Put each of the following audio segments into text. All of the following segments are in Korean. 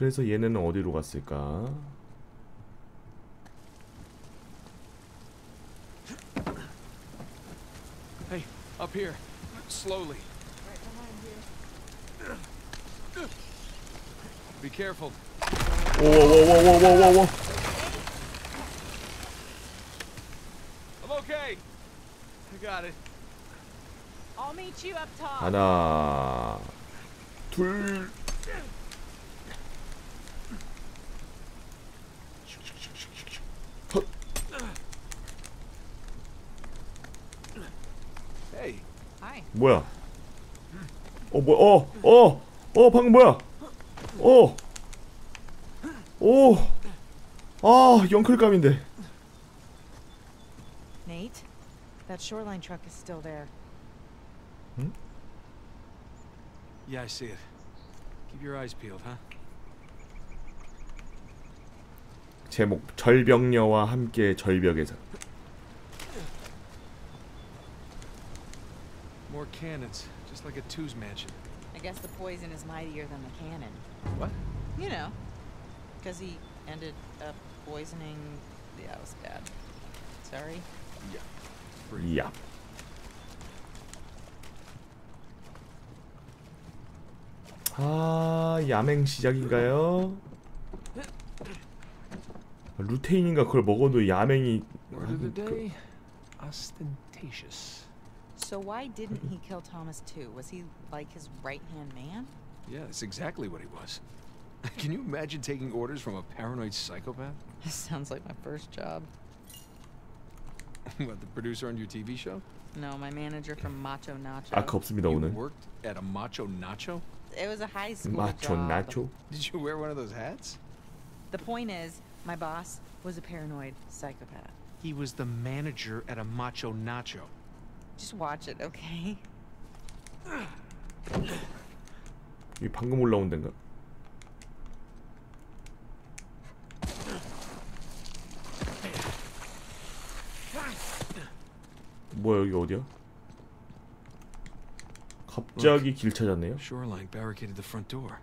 그래서 얘네는 어디로 갔을까? Hey, up here. Slowly. Right behind you. Be careful. Whoa, whoa, whoa, whoa, whoa, whoa, whoa. I'm okay. I got it. I'll meet you up top. 하나, 둘. 뭐야 어 뭐야 어어어 어, 방금 뭐야 어 오 아 영클감인데 Nate, that shoreline truck is still there. yeah, I see it. Keep your eyes peeled, huh? 제목 절벽녀와 함께 절벽에서 cannons, just like a two's mansion. I guess the poison is mightier than the cannon. What? You know, because he ended up poisoning. Yeah, it was bad. Sorry. 야 아, 야맹 시작인가요? 루테인인가 그걸 먹어도 야맹이 Word of the 하긴 그- day, ostentatious. So why didn't he kill Thomas too? Was he like his right hand man? Yeah, that's exactly what he was. Can you imagine taking orders from a paranoid psychopath? This sounds like my first job. what, the producer on your TV show? No, my manager from Macho Nacho. 아까 없습니다 You 오늘 worked at a macho nacho? It was a high school 마초 job. 나초 Did you wear one of those hats? The point is, my boss was a paranoid psychopath. He was the manager at a macho nacho. Just watch it, okay? 이 방금 올라온 데인가? 뭐야 여기 어디야? 갑자기 길 찾았네요. Shoreline barricaded the front door.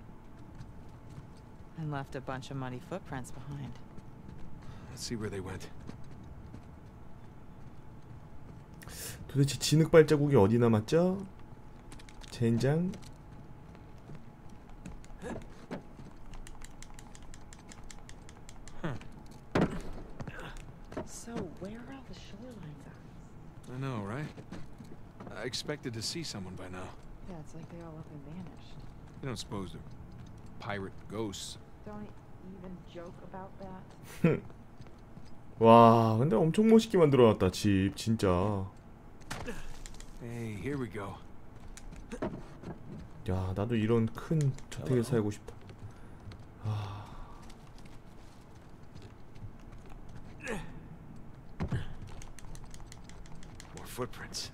And left a bunch of muddy footprints behind. Let's see where they went. 도대체 진흙 발자국이 어디 남았죠? 젠장. So, where are all the shoreline guys? I know, right? I expected to see someone by now. Yeah, it's like they all up and vanished. You don't suppose they're pirate ghosts. Don't even joke about that. 와, 근데 엄청 멋있게 만들어놨다 집 진짜. Hey, here we go. 야, 나도 이런 큰 저택에 살고 싶다. More footprints.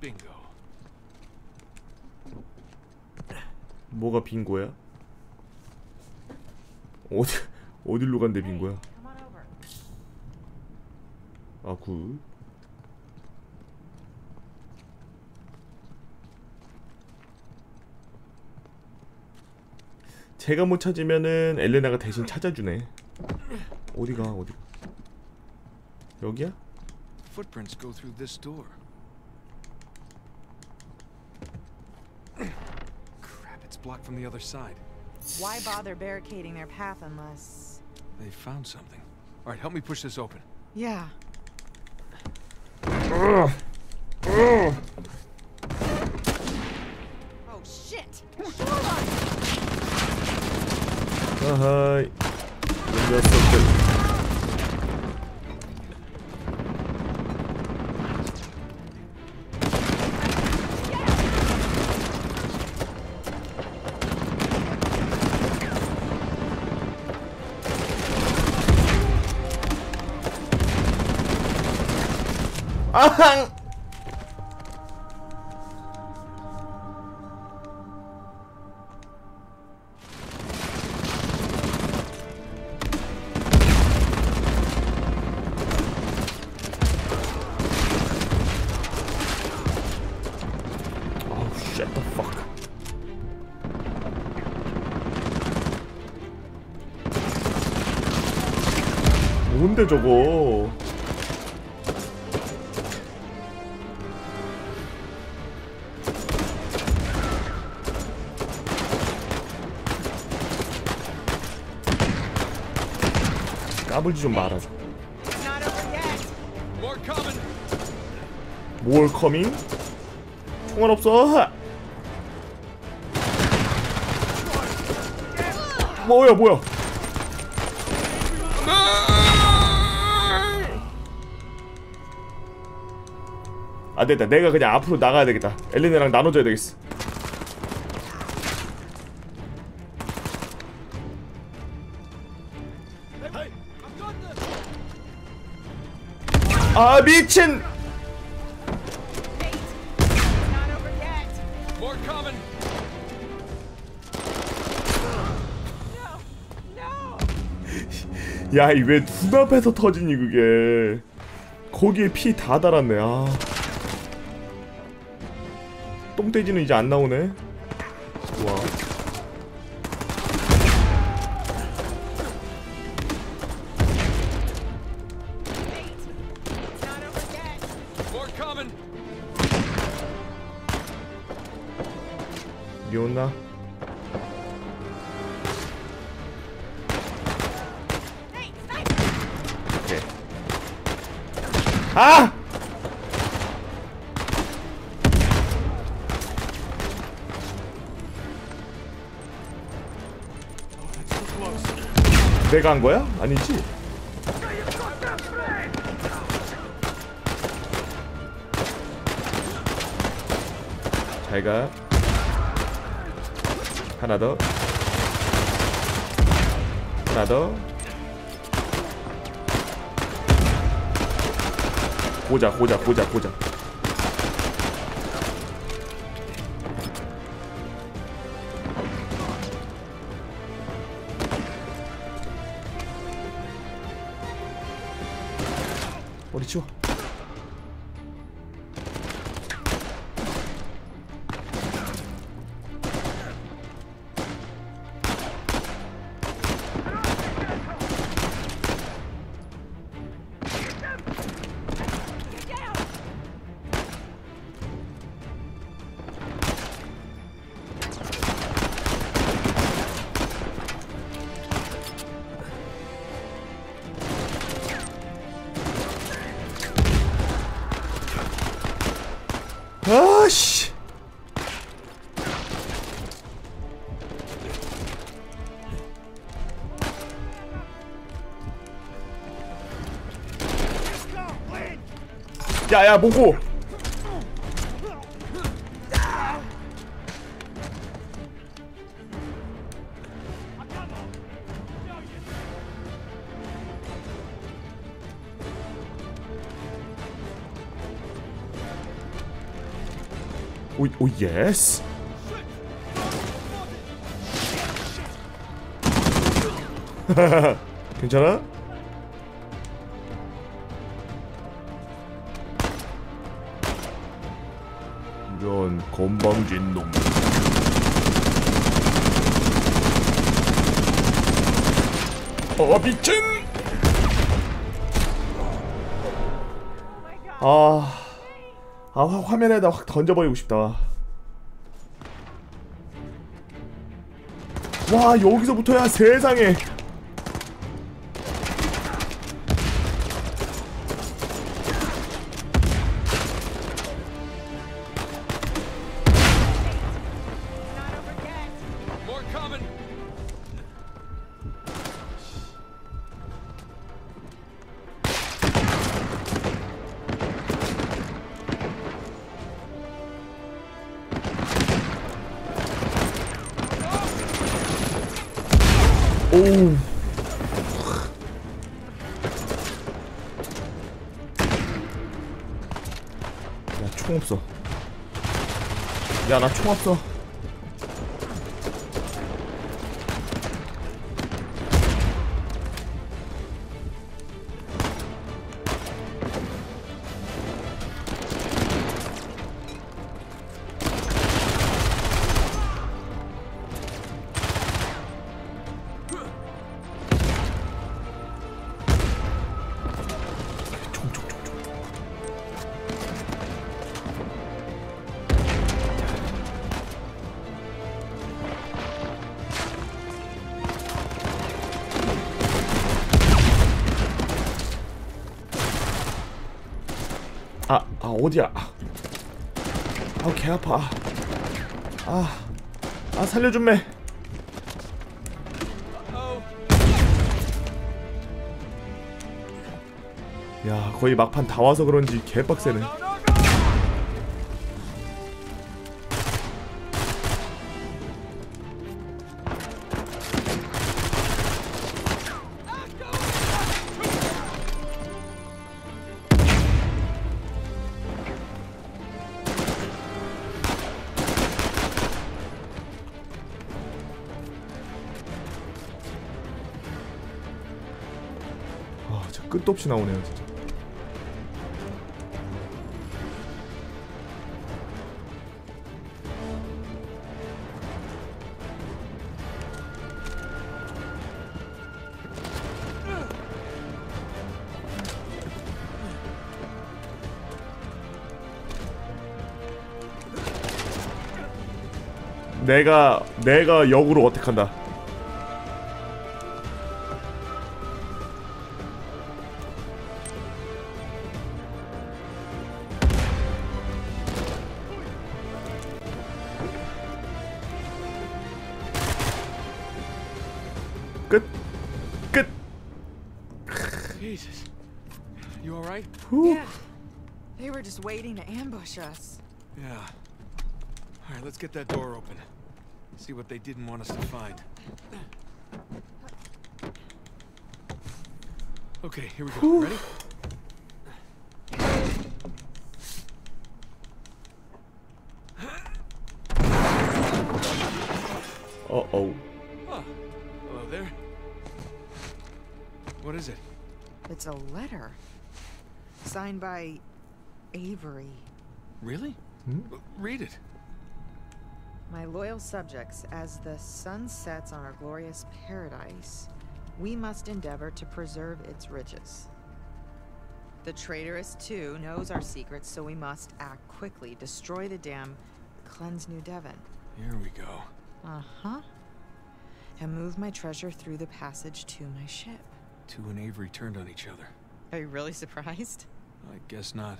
Bingo. 뭐가 빙고야? 어디 어디로? Come on over. 아 굿. 제가 못 찾으면은 엘레나가 대신 찾아주네. 어디가 어디? 여기야? Footprints go through this door. Blocked from the other side. Why bother barricading their path unless. They found something. All right, help me push this open. Yeah. Oh shit! Uh-huh. Shoreline! 아하 뭔데 저거 까불지 좀 말아. 뭘 커밍? 총알 없어 뭐야 뭐야 안 됐다 내가 그냥 앞으로 나가야 되겠다 엘레나랑 나눠줘야 되겠어 아 미친 More coming. 야, 이왜 눈앞에서 터지니 그게? 거기에 피 다 달았네. 아. 똥돼지는 이제 안 나오네. 와. 오케이. 아! 내가 한 거야? 아니지? 잘 가. 하나 더. 하나 더. 고자, 고자, 고자, 고자. 머리 치워. 야야 뭐고? 오, 오 예스. 괜찮아? 이런 건방진 놈. 어 미친! 아, 아 화, 화면에다 확 던져버리고 싶다. 와 여기서부터야 세상에. 야, 나 총 없어. 어디야? 아, 아, 개 아파. 아, 아 살려준 매. 야, 거의 막판 다 와서 그런지 개빡세네. 끝도 없이 나오네요, 진짜. 내가 내가 역으로 어택한다. Good. Good. Jesus. You alright? Yeah. They were just waiting to ambush us. Yeah. Alright, let's get that door open. See what they didn't want us to find. Okay, here we go. Ready? Letter. Signed by Avery. Really? Hmm? Read it. My loyal subjects, as the sun sets on our glorious paradise, we must endeavor to preserve its riches. The traitorous, too, knows our secrets, so we must act quickly, destroy the dam, cleanse New Devon. Here we go. Uh huh. And move my treasure through the passage to my ship. Two and Avery turned on each other. Are you really surprised? I guess not.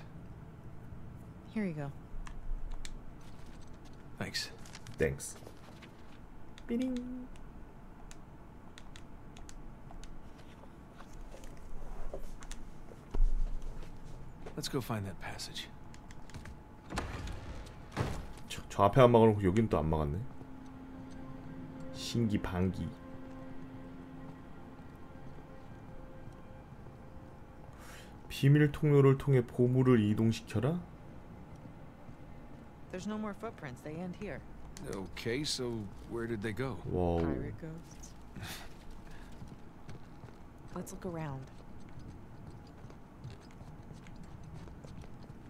Here you go. Thanks. 땡스. 삐링. Let's go find that passage. 저, 저 앞에 안 막아놓고 여기는 또 안 막았네. 신기 반기. 비밀 통로를 통해 보물을 이동시켜라. There's no more footprints. They end here. Okay, so where did they go? 와우. Pirate ghosts. Let's look around.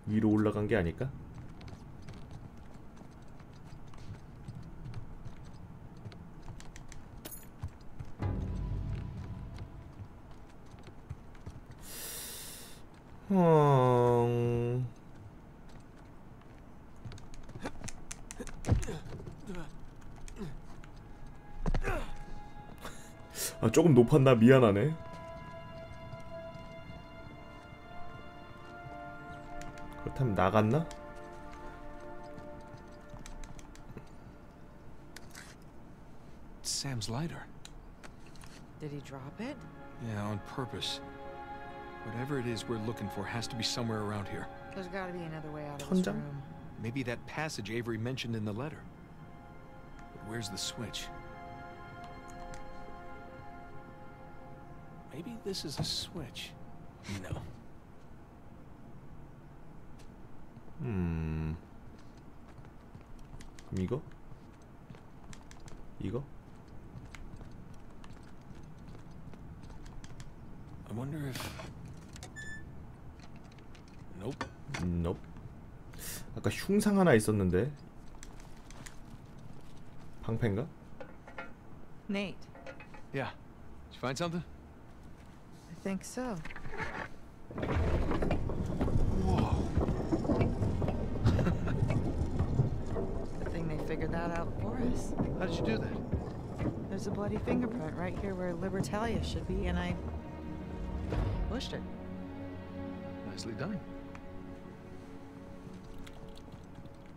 위로 올라간 게 아닐까? 조금 높았나 미안하네. 그렇다면 나갔나? It's Sam's lighter. Did he drop it? Yeah, on purpose. Whatever it is we're looking for has to be somewhere around here. There's got to be another way out of this 천장? room. Maybe that passage Avery mentioned in the letter. But where's the switch? This is a switch. No. 음. 그럼 이거? 이거? I wonder if. Nope. nope. 아까 흉상 하나 있었는데. 방패인가? Nate, Yeah. Did you find something? I think so. Good thing they figured that out for us. How did you do that? There's a bloody fingerprint right here where Libertalia should be, and I pushed it. Nicely done.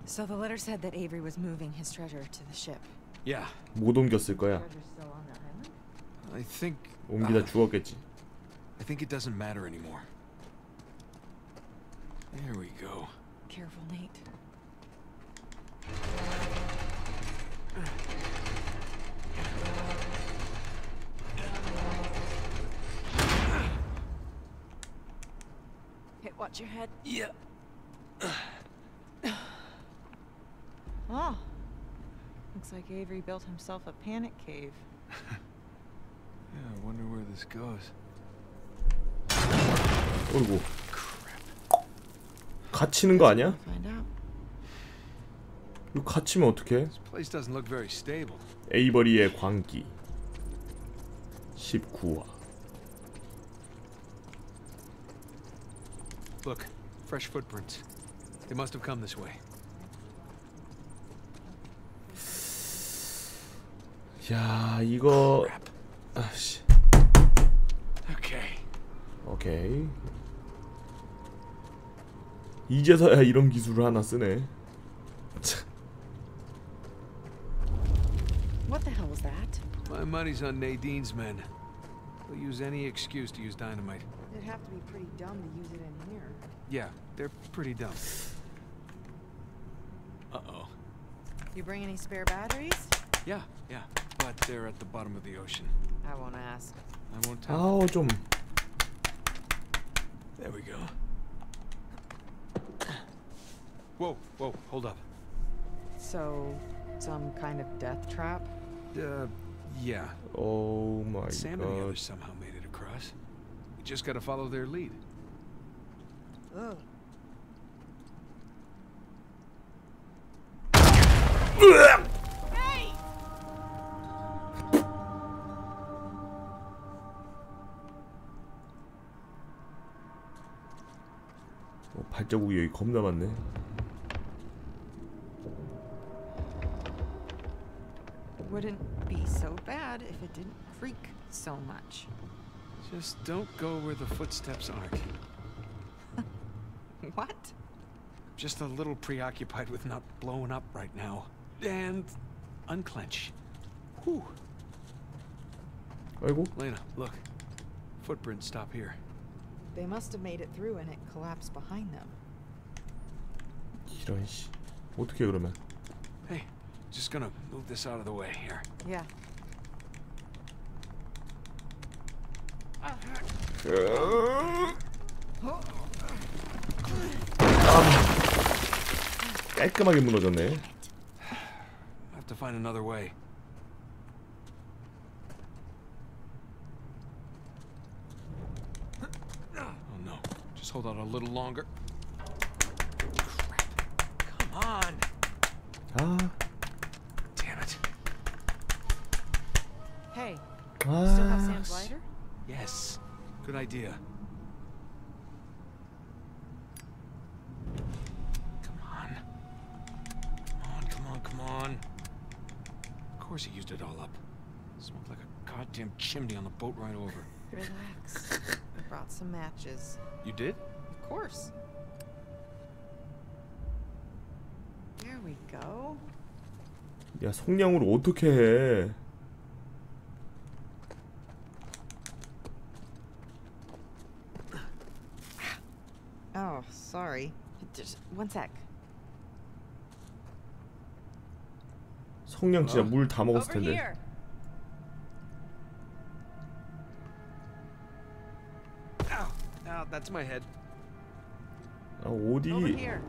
So the letter said that Avery was moving his treasure to the ship. Yeah, 못 옮겼을 거야. Treasure's still on the island? I think. 옮기다 uh, 죽었겠지. I think it doesn't matter anymore. There we go. Careful, Nate. Hey, watch your head. Yeah. Oh. Looks like Avery built himself a panic cave. Yeah, I wonder where this goes. 어이구. 갇히는 거 아니야? 이거 갇히면 어떡해? 에이버리의 광기 19화 Look, fresh footprints. They must have come this way. 야 이거 아씨 Okay. 오케이 이제서야 이런 기술을 하나 쓰네 참, What the hell was that? My money's on Nadine's men. They'll use any excuse to use dynamite. It'd have to be pretty dumb to use it in here. Yeah, they're pretty dumb. Uh-oh. You bring any spare batteries? Yeah, yeah. But they're at the bottom of the ocean. I won't ask. I won't tell. 아우 좀 There we go. Whoa, whoa, hold up. So, some kind of death trap? Uh, yeah. 오 마이 Sam and the 갓 others somehow made it across. We just gotta follow their lead. Ugh. 어, 발자국이 여기 겁나 많네 Wouldn't be so bad if it didn't creak so much. Just don't go where the footsteps aren't. What? Just a little preoccupied with not blowing up right now. And unclench. Whew. 아이고 Lena, look. Footprints stop here. They must have made it through and it collapsed behind them. 이런 씨 어떻게 그러면 Hey, just gonna move this out of the way here. Yeah. 깔끔하게 무너졌네 I have to find another way. Oh no. Just hold out a little longer. Crap. Come on. 아 Hey, still have 아, Sam's 씨. lighter? Yes. Good idea. Come on. Come on, come on, come on. Of course he used it all up. Smoked like a goddamn chimney on the boat ride over. Relax. I brought some matches. You did? Of course. There we go. 야 속량으로 어떻게 해 Sorry. Just one sec. 속량 진짜 어? 물다 먹었을 Over 텐데 here. Ow! Ow, that's my head. 아 어디 Over here.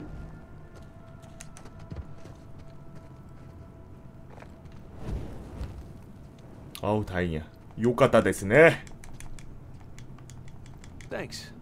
아우 다행이야 요까따 데스네 Thanks.